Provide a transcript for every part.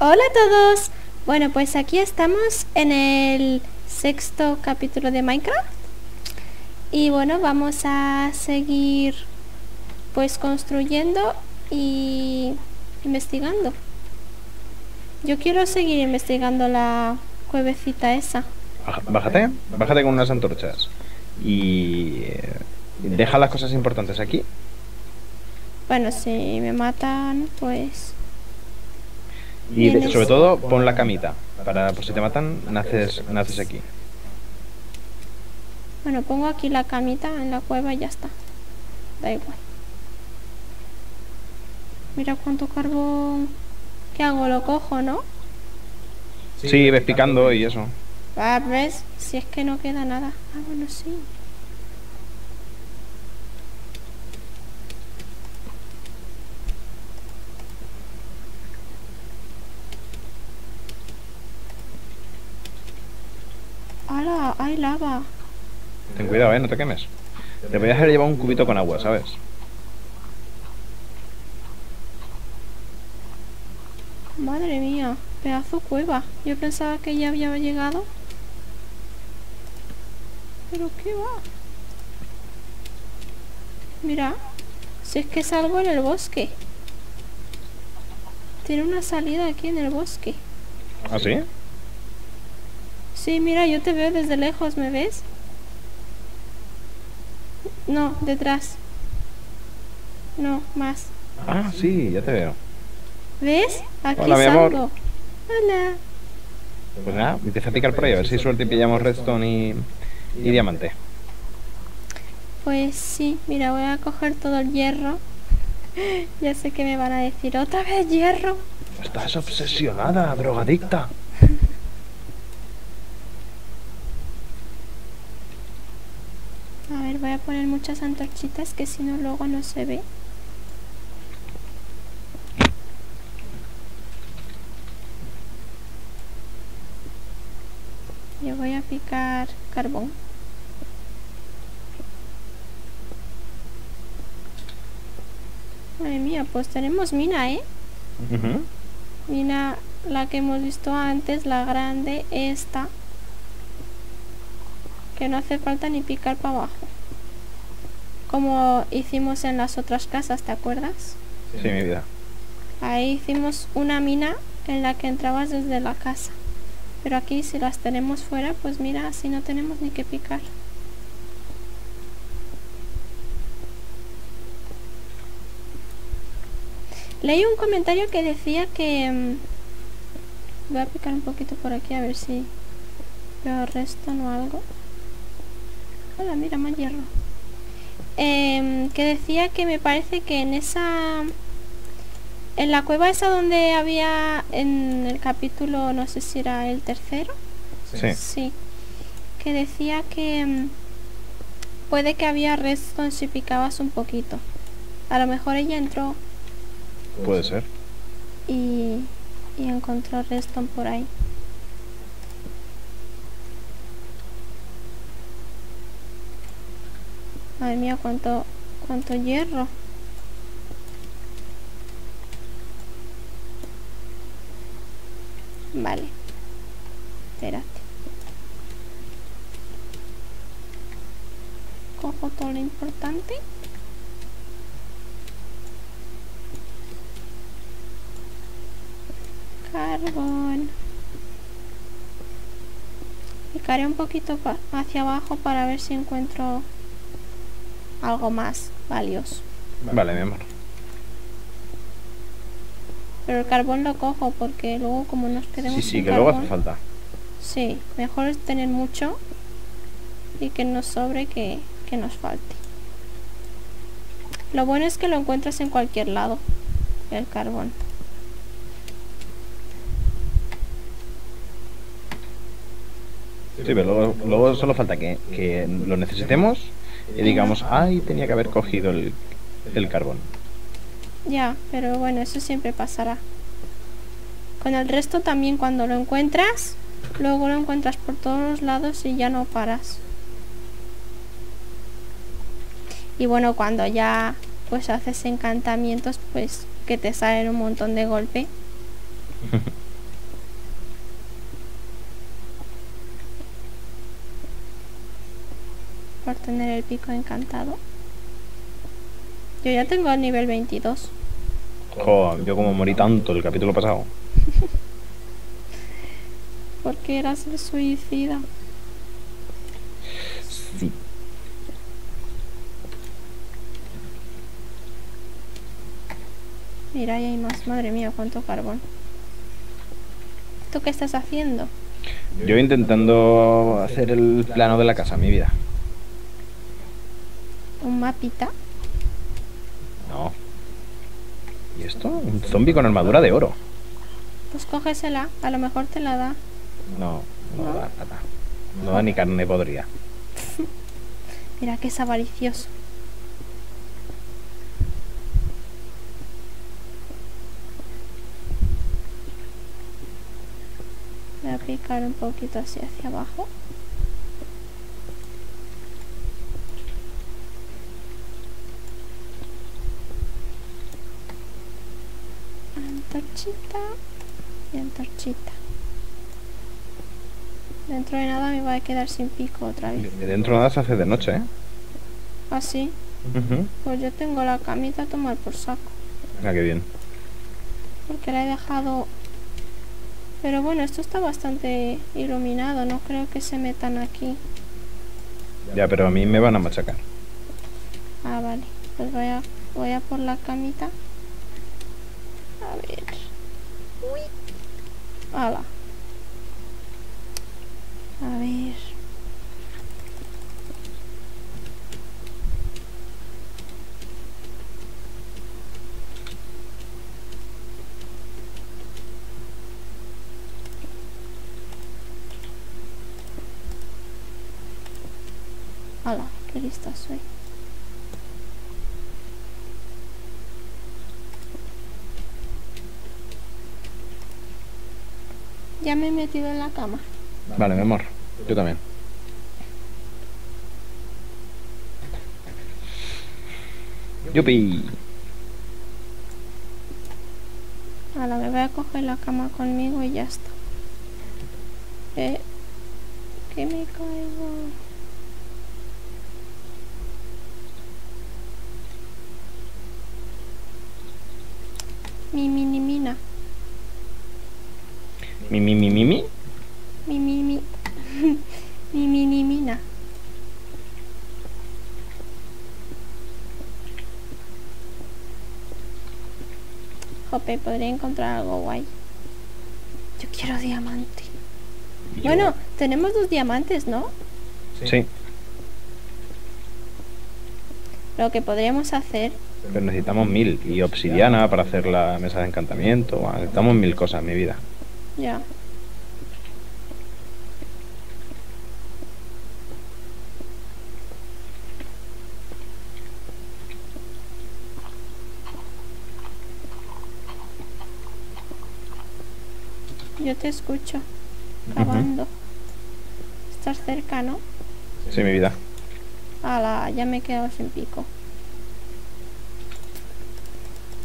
Hola a todos. Bueno, pues aquí estamos en el sexto capítulo de Minecraft. Y bueno, vamos a seguir pues construyendo y investigando. Yo quiero seguir investigando la cuevecita esa. Bájate, bájate con unas antorchas. Y eh, deja las cosas importantes aquí. Bueno, si me matan, pues... Y de- sobre todo pon la camita. Para por si te matan, naces, naces aquí. Bueno, pongo aquí la camita en la cueva y ya está. Da igual. Mira cuánto carbón. ¿Qué hago? Lo cojo, ¿no? Sí, ves picando y eso. Ah, ¿ves? Si es que no queda nada. Ah, bueno, sí. ¡Hala! ¡Hay lava! Ten cuidado, eh, no te quemes. Te voy a dejar llevar un cubito con agua, ¿sabes? Madre mía, pedazo cueva. Yo pensaba que ya había llegado. Pero qué va. Mira, si es que salgo en el bosque. Tiene una salida aquí en el bosque. ¿Ah, sí? Sí, mira, yo te veo desde lejos, ¿me ves? No, detrás. No, más. Ah, sí, ya te veo. ¿Ves? Aquí Hola, mi amor. salgo. Hola. Pues nada, empieza a picar por ahí, a ver si suerte y pillamos redstone y, y diamante. Pues sí, mira, voy a coger todo el hierro. Ya sé que me van a decir, otra vez hierro. Estás obsesionada, drogadicta. A ver, voy a poner muchas antorchitas que si no luego no se ve. Yo voy a picar carbón. Madre mía, pues tenemos mina, ¿eh? Ujú. Mina, la que hemos visto antes, la grande, esta. Que no hace falta ni picar para abajo. Como hicimos en las otras casas, ¿te acuerdas? Sí, mi vida. Ahí hicimos una mina en la que entrabas desde la casa. Pero aquí si las tenemos fuera, pues mira, así no tenemos ni que picar. Leí un comentario que decía que... mm, voy a picar un poquito por aquí a ver si veo resto o algo. Hola, mira, más hierro. Em, que decía que me parece que en esa... En la cueva esa donde había en el capítulo, no sé si era el tercero, Sí. Sí. Que decía que mm, puede que había redstone si picabas un poquito. A lo mejor ella entró Puede ser. y, y encontró redstone por ahí. Madre mía, cuánto, cuánto hierro. Vale. Espérate. Cojo todo lo importante. Carbón. Picaré un poquito hacia abajo para ver si encuentro algo más valioso. Vale, mi amor. Pero el carbón lo cojo porque luego como nos quedemos Sí, sí, que luego hace falta. Sí, mejor es tener mucho y que nos sobre que, que nos falte. Lo bueno es que lo encuentras en cualquier lado, el carbón. Sí, pero luego, luego solo falta que, que lo necesitemos y digamos, ay, tenía que haber cogido el, el carbón. Ya, pero bueno, eso siempre pasará. Con el resto también cuando lo encuentras, luego lo encuentras por todos los lados y ya no paras. Y bueno, cuando ya pues haces encantamientos, pues que te salen un montón de golpe. tener el pico encantado. Yo ya tengo el nivel 22. Jo, yo como morí tanto el capítulo pasado. Porque eras el suicida. Sí. Mira, ahí hay más. Madre mía, cuánto carbón. ¿Tú qué estás haciendo? Yo intentando hacer el plano de la casa, mi vida. ¿Un mapita? No. ¿Y esto? Un zombie con armadura de oro. Pues cógesela. A lo mejor te la da. No, no ¿No? da nada. No da ni carne podría. Mira que es avaricioso. Voy a picar un poquito así hacia abajo. Antorchita y antorchita. Dentro de nada me voy a quedar sin pico otra vez. De dentro nada se hace de noche, ¿eh? Así. Ujú. Pues yo tengo la camita a tomar por saco. Ah, qué bien. Porque la he dejado... Pero bueno, esto está bastante iluminado. No creo que se metan aquí. Ya, pero a mí me van a machacar. Ah, vale. Pues voy a, voy a por la camita. A ver. Uy. Hala. A ver. Hala, qué lista soy. Ya me he metido en la cama. Vale, mi amor. Yo también. ¡Yupi! Ahora me voy a coger la cama conmigo y ya está. Eh, que me caigo mi, mi, mi, mi. Mi mi mi. mi mini mina. Podría encontrar algo guay. Yo quiero diamante. Yo- Bueno, tenemos dos diamantes, ¿no? Sí, Lo que podríamos hacer, pero necesitamos mil. Y obsidiana para hacer la mesa de encantamiento. Bueno, necesitamos mil cosas, mi vida. ya. Yo te escucho, cavando. Estás cerca, ¿no? Sí, mi vida. Ala, ya me he quedado sin pico.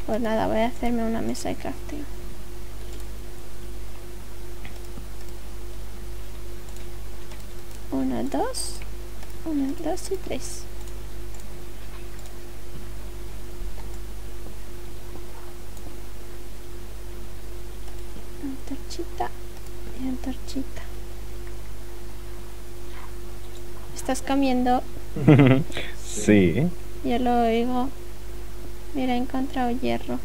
Pues nada, voy a hacerme una mesa de crafteo. Una, dos. Una, dos y tres. Antorchita y Estás comiendo sí. yo lo oigo. Mira, he encontrado hierro.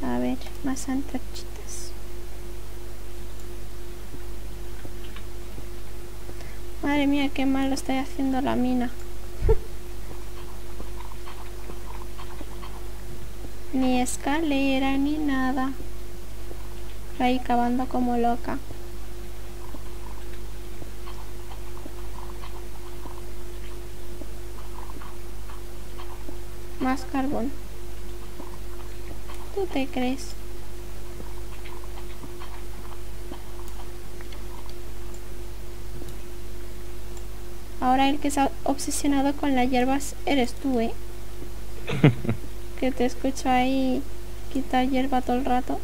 A antorchitas. Madre mía, qué mal estoy haciendo la mina. ni escalera ni nada. Ahí cavando como loca. Más carbón. ¿Tú te crees? Ahora el que está obsesionado con las hierbas eres tú, ¿eh? que te escucho ahí quitar hierba todo el rato.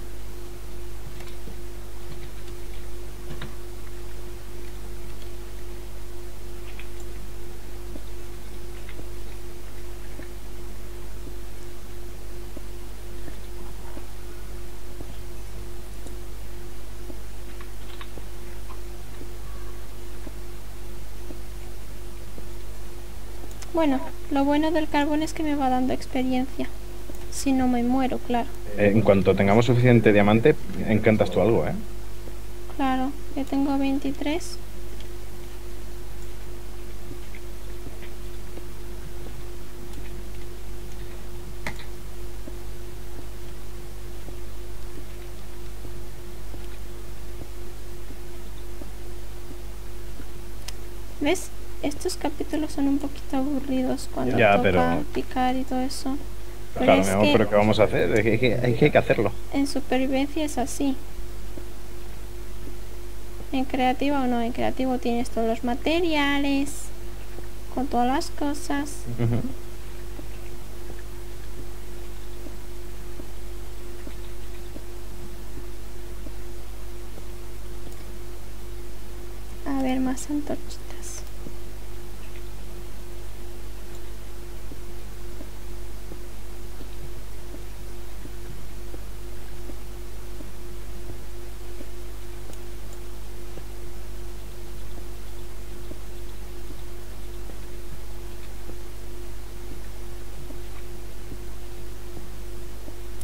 Bueno, lo bueno del carbón es que me va dando experiencia. Si no me muero, claro. En cuanto tengamos suficiente diamante, encantas tú algo, ¿eh? Claro, yo tengo 23. ¿Ves? Estos capítulos son un poquito aburridos cuando Ya, toca pero- picar y todo eso. Pero Claro, es que pero ¿qué vamos a hacer? Que hay que, hay que hacerlo. en supervivencia es así. En creativo no, en creativo tienes todos los materiales, con todas las cosas. A ver, más antorchitas.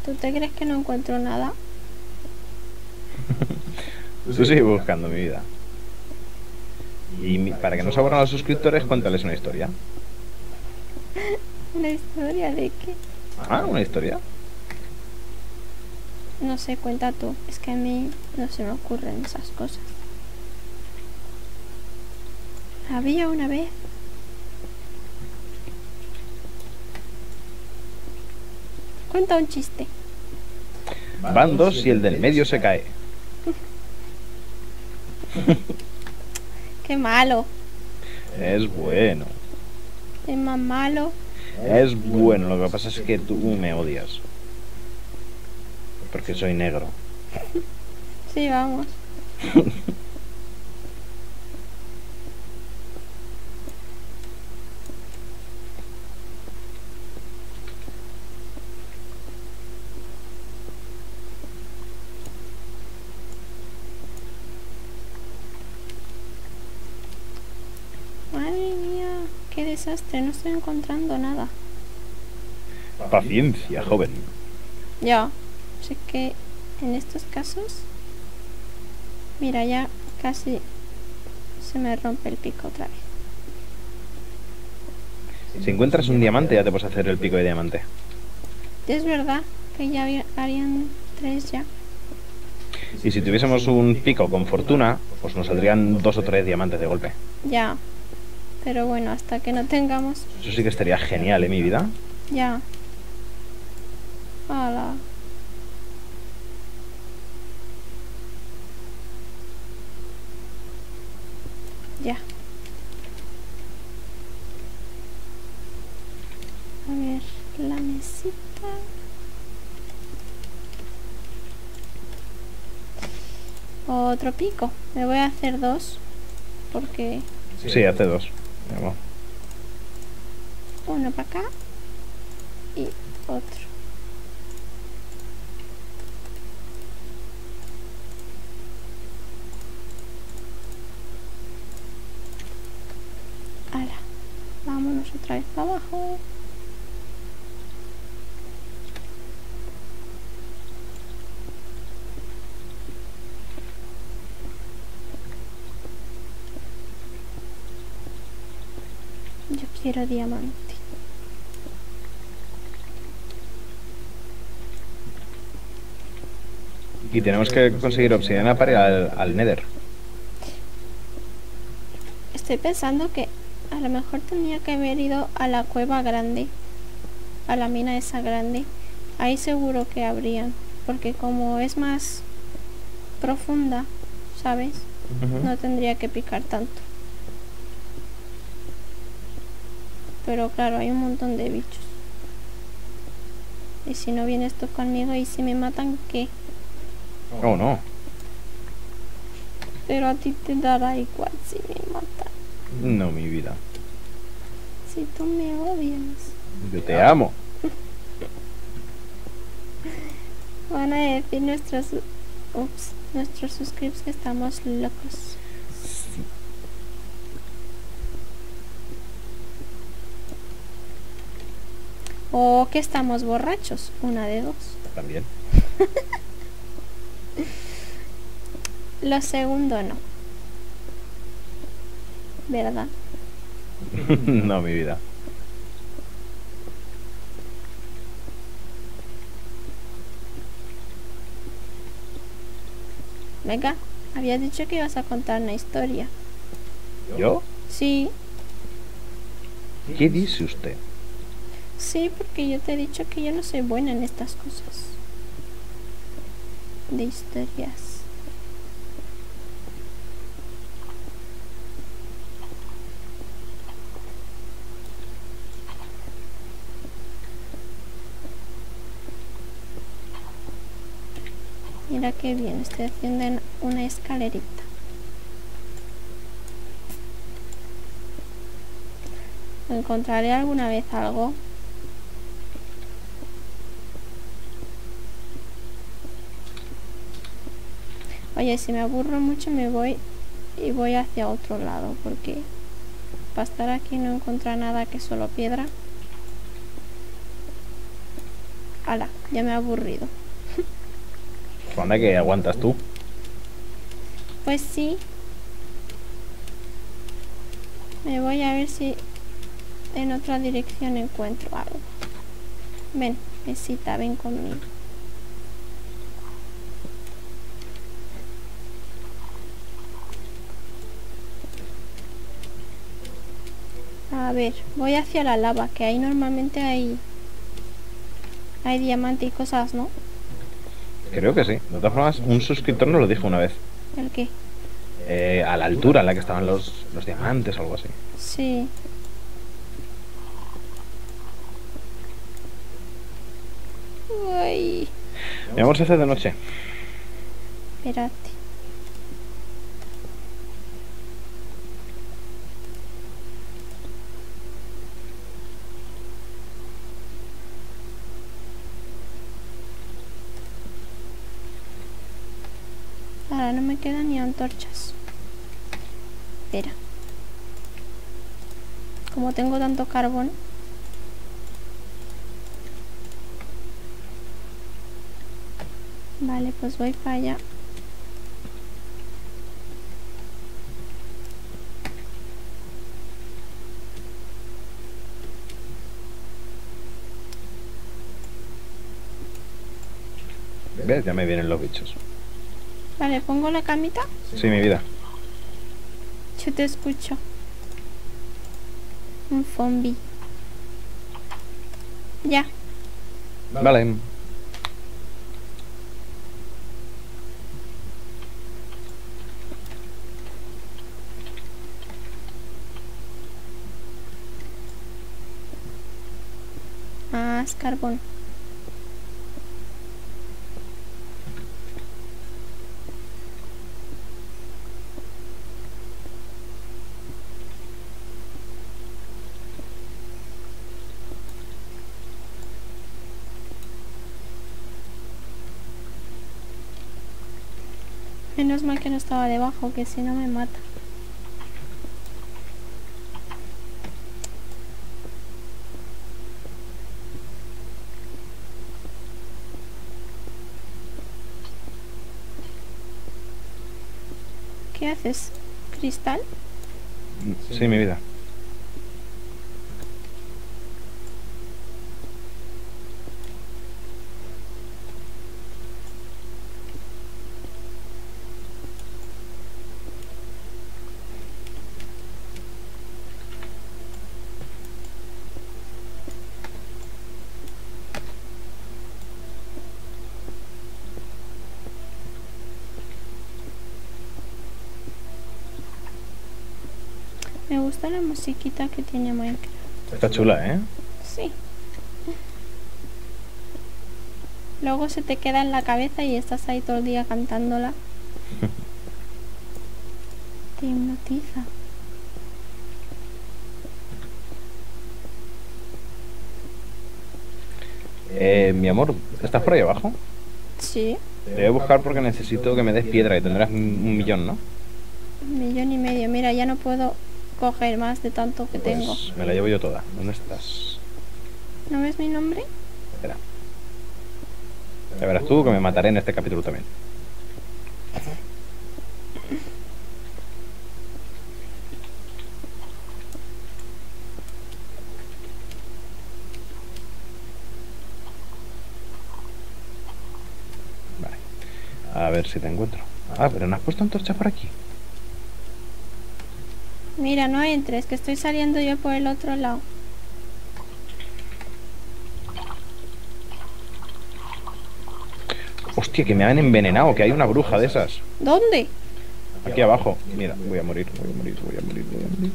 ¿Tú te crees que no encuentro nada? Tú sigue buscando mi vida. Y para que no se aburran los suscriptores, cuéntales una historia. ¿Una historia de qué? Ah, una historia. No sé, cuenta tú. Es que a mí no se me ocurren esas cosas. Había una vez. Cuenta un chiste. Van dos y el del medio se cae. Qué malo. Es bueno. Es más malo. Es bueno. Lo que pasa es que tú me odias. Porque soy negro. Sí, vamos. desastre, no estoy encontrando nada. Paciencia, joven. Ya, sé que en estos casos, mira, ya casi se me rompe el pico otra vez. Si encuentras un diamante, ya te puedes hacer el pico de diamante. Es verdad que ya harían tres ya. Y si tuviésemos un pico con fortuna, pues nos saldrían dos o tres diamantes de golpe. Ya. Pero bueno, hasta que no tengamos. Eso sí que estaría genial, ¿eh, mi vida? Ya. Hala. Ya. A ver, la mesita. Otro pico. Me voy a hacer dos. Porque Sí, hace dos. Vamos. uno para acá y otro. Ala, vámonos otra vez para abajo. Diamante. Y tenemos que conseguir obsidiana para ir al, al Nether. Estoy pensando que a lo mejor tenía que haber ido a la cueva grande. a la mina esa grande, ahí seguro que habrían, porque como es más profunda, ¿sabes? No tendría que picar tanto. Pero claro, hay un montón de bichos. Y si no vienes tú conmigo y si me matan, ¿qué? Oh, no. Pero a ti te dará igual si me matan. No, mi vida. Si tú me odias. Yo te amo. Van a decir nuestros, ups, nuestros suscripts que estamos locos. O que estamos borrachos. Una de dos. También. Lo segundo no. ¿Verdad? no, mi vida. Venga, habías dicho que ibas a contar una historia. ¿Yo? Sí, ¿Qué dice usted? Sí, porque yo te he dicho que yo no soy buena en estas cosas. De historias. Mira qué bien, estoy haciendo en- una escalerita. ¿Encontraré alguna vez algo? Oye, si me aburro mucho me voy y voy hacia otro lado porque para estar aquí no encontrar nada que solo piedra. Ala, ya me he aburrido. Anda que aguantas tú. Pues sí. Me voy a ver si en otra dirección encuentro algo. Ven, mesita, ven conmigo. A ver, voy hacia la lava, que ahí normalmente hay hay diamante y cosas, ¿no? Creo que sí. De todas formas, un suscriptor nos lo dijo una vez. ¿El qué? Eh, a la altura en la que estaban los, los diamantes o algo así. Sí. Uy, Mi amor, se hace de noche. espérate. Ahora no me quedan ni antorchas. Espera. Como tengo tanto carbón. Vale, pues voy para allá. ¿Ves? Ya me vienen los bichos. Vale, pongo la camita. Sí, mi vida. Yo te escucho. Un zombie. Ya. Vale. Más carbón. Menos mal que no estaba debajo, que si no me mata. ¿Qué haces? ¿Cristal? Sí, mi vida. Gusta la musiquita que tiene Minecraft. Está chula, ¿eh? Sí. Luego se te queda en la cabeza y estás ahí todo el día cantándola. te hipnotiza. Eh, mi amor, ¿estás por ahí abajo? Sí, Te voy a buscar porque necesito que me des piedra y tendrás un un millón, ¿no? un millón y medio. Mira, ya no puedo coger más de tanto que tengo. Pues me la llevo yo toda. ¿Dónde estás? ¿No ves mi nombre? Espera. Ya verás tú que me mataré en este capítulo también. Vale. A ver si te encuentro. Ah, pero no has puesto antorcha por aquí. Mira, no entres, que estoy saliendo yo por el otro lado. Hostia, que me han envenenado, que hay una bruja de esas. ¿Dónde? Aquí abajo. Mira, voy a morir, voy a morir, voy a morir, voy a morir.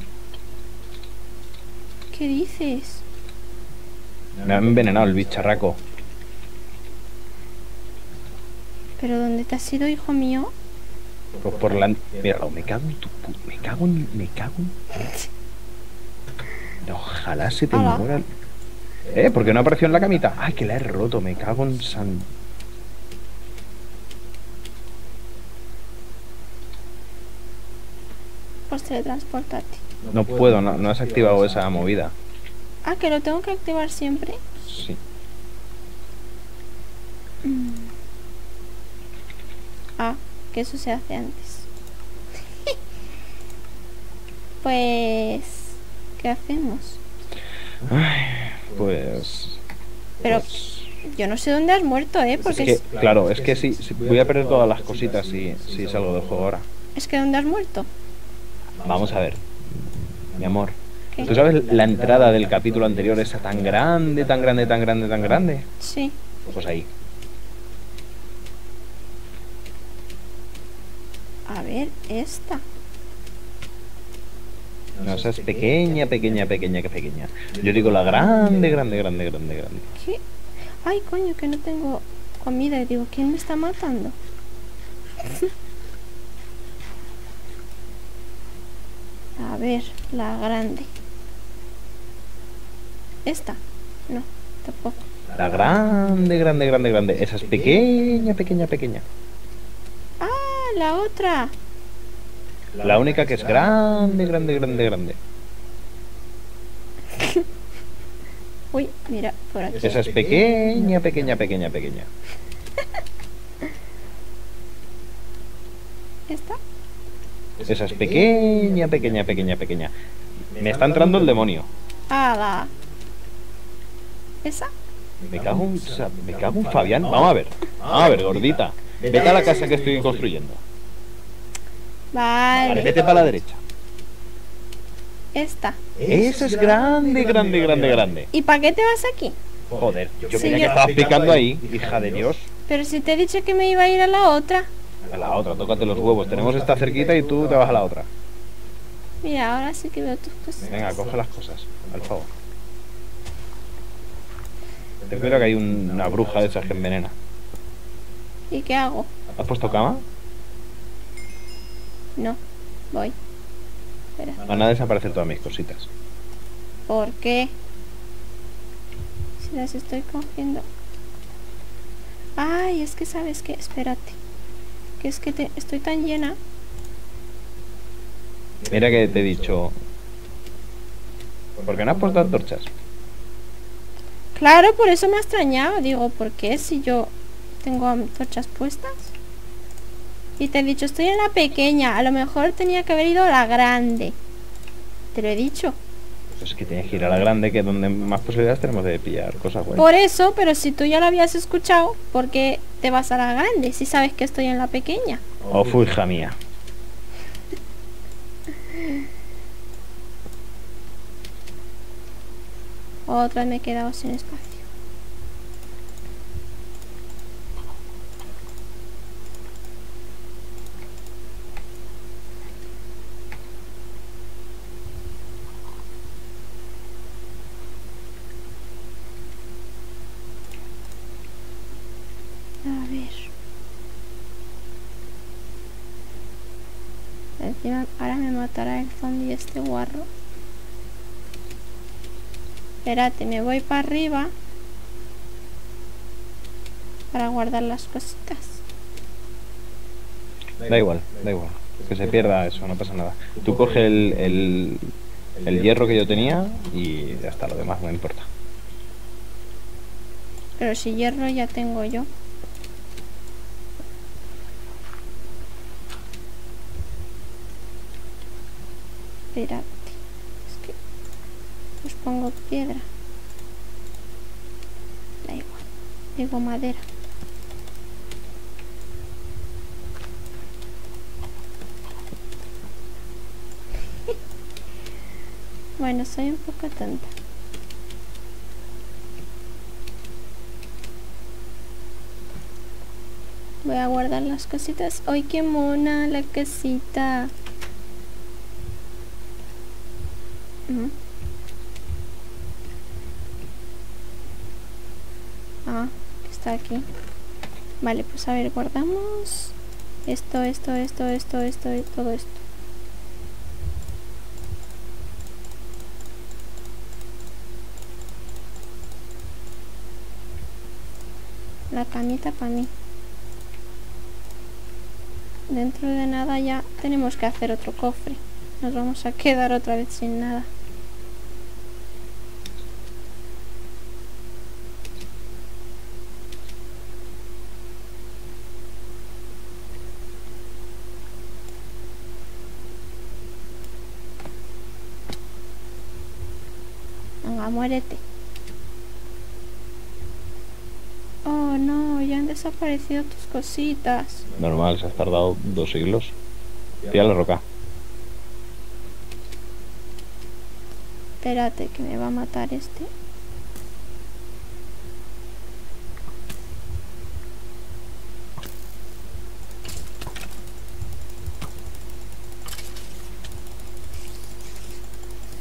¿Qué dices? Me ha envenenado el bicharraco. ¿Pero dónde te has ido, hijo mío? Pues por la... Mira, me cago en tu... pu- Me cago en... Me cago en... Ojalá se te Hola. muera... ¿Eh? ¿Por qué no apareció en la camita? Ay, que la he roto. Me cago en san... Pues teletransportarte. No puedo, no, no has activado esa movida. Ah, que lo tengo que activar siempre. Sí. Mm. Ah, que eso se hace antes. pues... ¿Qué hacemos? Ay, pues... Pero pues- yo no sé dónde has muerto, ¿eh? Es Porque que, es, claro, es que sí, sí, voy a perder todas las cositas si, si salgo del juego ahora. es que ¿dónde has muerto? Vamos a ver. Mi amor. ¿Qué? ¿Tú sabes la entrada del capítulo anterior, esa tan grande, tan grande, tan grande, tan grande? Sí. Pues ahí. Ver, esta. No, esa es pequeña, pequeña, pequeña, que pequeña. Yo digo la grande, grande, grande, grande, grande. ¿Qué? Ay, coño, que no tengo comida. Y digo, ¿quién me está matando? A ver, la grande. Esta. No, tampoco. La grande, grande, grande, grande. Esa es pequeña, pequeña, pequeña. Ah, la otra. La única que es grande, grande, grande, grande. Uy, mira, por aquí. Esa es pequeña, pequeña, pequeña, pequeña. ¿Esta? Esa es pequeña, pequeña, pequeña, pequeña. Me está entrando el demonio. Ah, la. ¿Esa? Me cago en, sa- me cago en Fabián. Vamos a ver. Vamos a ver, gordita. Vete a la casa que estoy construyendo. Vale, Vale. vete para la derecha. Esta. Esa es grande, grande, grande, grande. ¿Y para qué te vas aquí? Joder, yo Sí, creía que estabas picando ahí, hija de Dios. Pero si te he dicho que me iba a ir a la otra. A la otra, tócate los huevos. Tenemos esta cerquita y tú te vas a la otra. Mira, ahora sí que veo tus cosas. Venga, coge las cosas, al favor. Ten cuidado que hay un- una bruja de esas que envenena. ¿Y qué hago? ¿Has puesto cama? No, voy. Espera. Van a desaparecer todas mis cositas. ¿Por qué? Si las estoy cogiendo. Ay, es que sabes que, espérate. Que es que te, estoy tan llena. Mira que te he dicho... ¿Por qué no has puesto antorchas? Claro, por eso me ha extrañado. Digo, ¿por qué si yo tengo antorchas puestas? Y te he dicho, estoy en la pequeña. A lo mejor tenía que haber ido a la grande. Te lo he dicho. Pues es que tienes que ir a la grande, que es donde más posibilidades tenemos de pillar cosas buenas. Por eso, pero si tú ya lo habías escuchado, ¿por qué te vas a la grande si sabes que estoy en la pequeña? Oh, fu, hija mía. Otra me he quedado sin espacio. A ver. Encima ahora me matará el zombie este guarro. Espérate, me voy para arriba. Para guardar las cositas. Da igual, da igual. Que se pierda eso, no pasa nada. Tú coge el, el, el hierro que yo tenía y ya está, lo demás no importa. Pero si hierro ya tengo yo. Espérate. Es que os pongo piedra. Da igual. Digo madera. bueno, soy un poco tonta. Voy a guardar las cositas. ¡Ay, qué mona la casita! Ah, está aquí. Vale, pues a ver, guardamos esto, esto, esto, esto, esto y todo esto. La camita para mí. Dentro de nada ya tenemos que hacer otro cofre. Nos vamos a quedar otra vez sin nada. Venga, muérete. Oh no, ya han desaparecido tus cositas. Normal, se has tardado dos siglos. Tira la roca. Espérate que me va a matar este.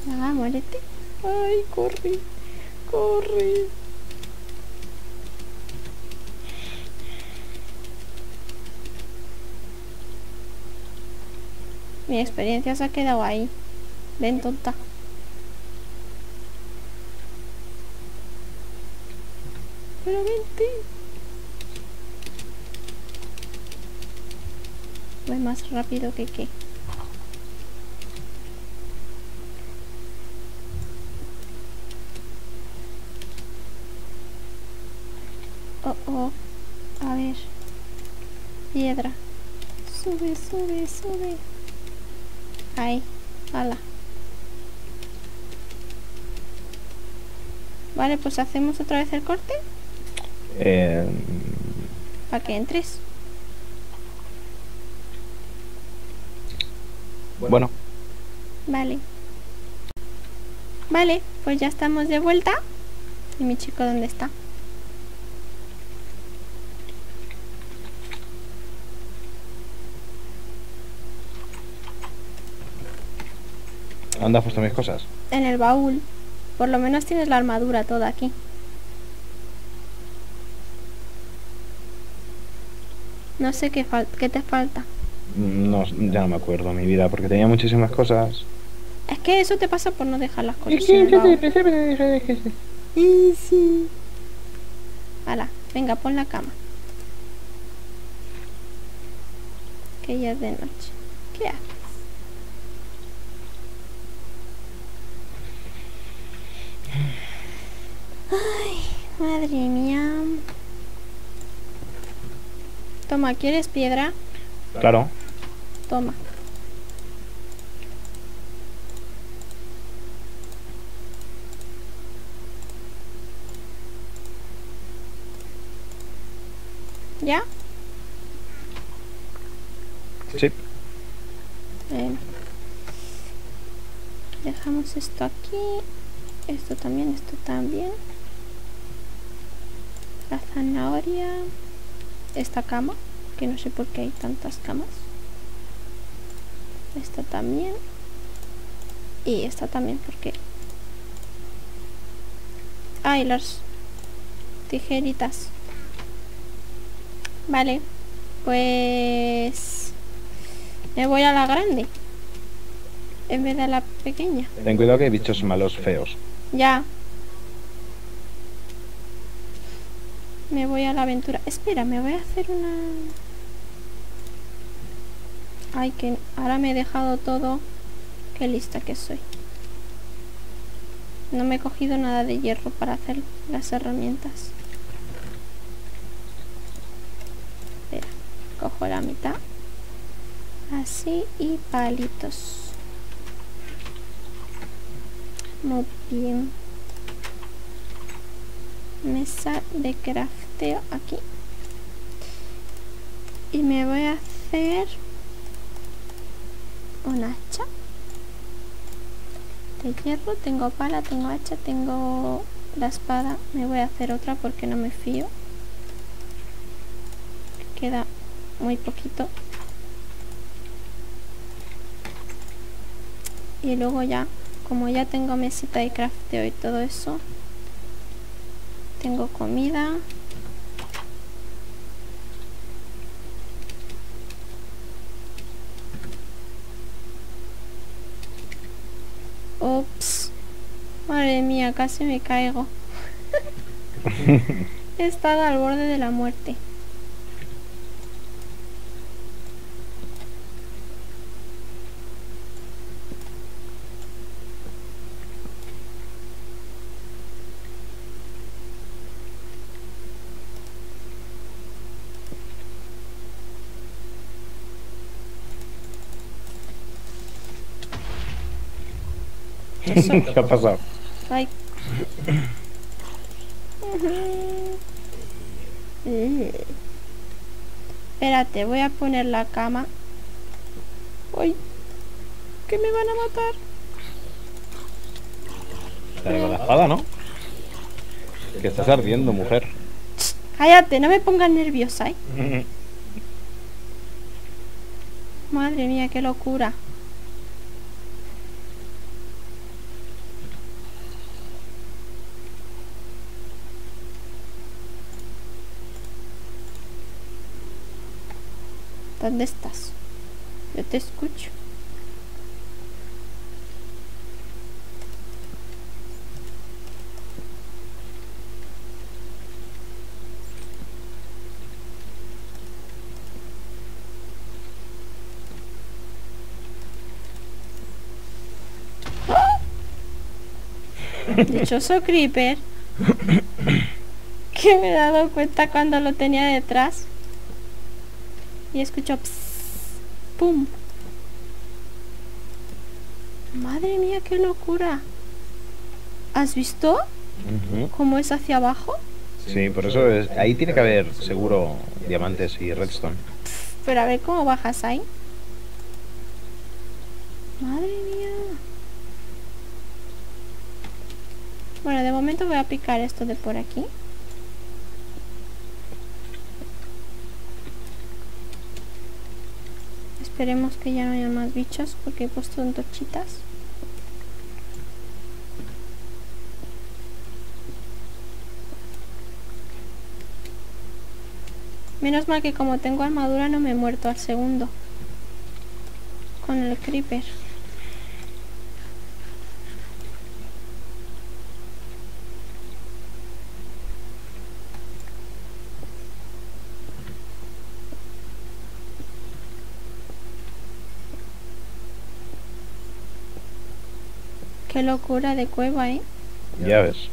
Ah, muérete. Ay, corre. Corre. Mi experiencia se ha quedado ahí. Ven, tonta. Pero vente. Voy más rápido que qué. Oh, oh. A ver. Piedra. Sube, sube. Ahí. Hala. Vale, pues hacemos otra vez el corte Eh, para que entres. bueno, Vale. Vale, pues ya estamos de vuelta. ¿Y mi chico dónde está? ¿Dónde has puesto mis cosas? En el baúl. Por lo menos tienes la armadura toda aquí. No sé qué, fal- qué te falta. No, ya no me acuerdo mi vida, porque tenía muchísimas cosas. Es que eso te pasa por no dejar las cosas en el baúl. Y sí. Hala, venga, pon la cama. Que ya es de noche. ¿Qué haces? Ay, madre mía. Toma, ¿quieres piedra? Claro. Toma. ¿Ya? Sí. Dejamos esto aquí. Esto también, esto también. La zanahoria. Esta cama, que no sé por qué hay tantas camas. Esta también. Y esta también, porque... Ay, las tijeritas. Vale. Pues... Me voy a la grande. En vez de a la pequeña. Ten cuidado que hay bichos malos feos. Ya. Me voy a la aventura. Espera, me voy a hacer una... Ay, que ahora me he dejado todo. Qué lista que soy. No me he cogido nada de hierro para hacer las herramientas. Espera, cojo la mitad. Así y palitos. Muy bien. Mesa de aquí. Y me voy a hacer un hacha de hierro, tengo pala, tengo hacha, tengo la espada. Me voy a hacer otra porque no me fío. Queda muy poquito. Y luego ya, como ya tengo mesita de crafteo y todo eso, tengo comida. Ups. Madre mía, casi me caigo. He estado al borde de la muerte. ¿Qué ha pasado? Espérate, voy a poner la cama. Uy, que me van a matar. Dale con la espada, ¿no? Que estás ardiendo, mujer. Cállate, no me pongas nerviosa, ¿eh? Madre mía, qué locura. ¿Dónde estás? Yo te escucho. Dichoso creeper. Que me he dado cuenta cuando lo tenía detrás. Y escucho ps, pum. Madre mía, qué locura. ¿Has visto Ujú. cómo es hacia abajo? Sí, por eso es- ahí tiene que haber seguro diamantes y redstone. Pero a ver cómo bajas ahí. Madre mía. Bueno, de momento voy a picar esto de por aquí. Esperemos que ya no haya más bichos porque he puesto antorchitas. Menos mal que como tengo armadura no me he muerto al segundo. Con el creeper. Locura de cueva, ¿eh? Ya ves.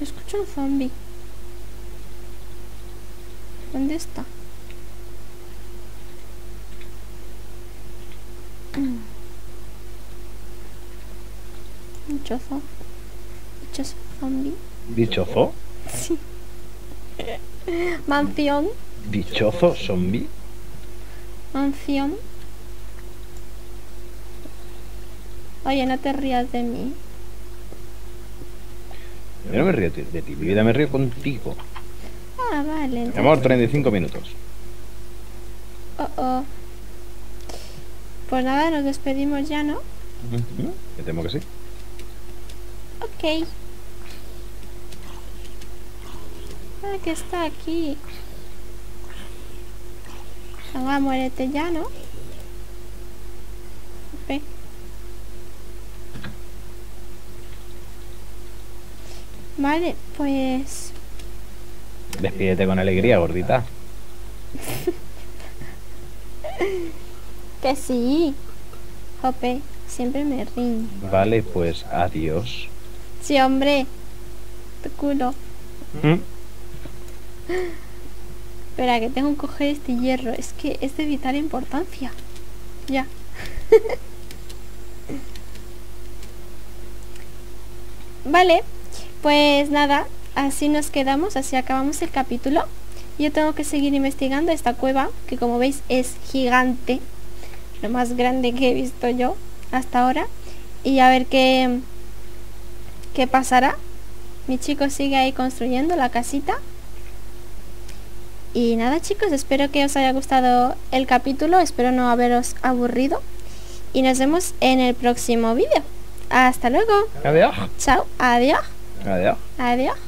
Escucho un zombie. ¿Dónde está? Mm. Dichoso. Dichoso zombie. Dichozo. Sí. Mansión. Dichozo zombie. Mansión. Oye, no te rías de mí. Yo no me río de ti, mi vida me río contigo. Ah, vale. Entonces- amor, 35 minutos. Oh, oh. Pues nada, nos despedimos ya, ¿no? Me temo que sí. Ok. Ah, que está aquí. Venga, muérete ya, ¿no? Vale, pues... Despídete con alegría, gordita. Que sí. Jope, siempre me río. Vale, pues adiós. Sí, hombre. Tu culo. Mm. Espera, que tengo que coger este hierro. Es que es de vital importancia. Ya. vale, pues nada, así nos quedamos, así acabamos el capítulo. Yo tengo que seguir investigando esta cueva, que como veis es gigante. Lo más grande que he visto yo hasta ahora. Y a ver qué, qué pasará. Mi chico sigue ahí construyendo la casita. Y nada chicos, espero que os haya gustado el capítulo, espero no haberos aburrido. Y nos vemos en el próximo vídeo. Hasta luego. Adiós. Chao. Adiós. Adiós. Adiós.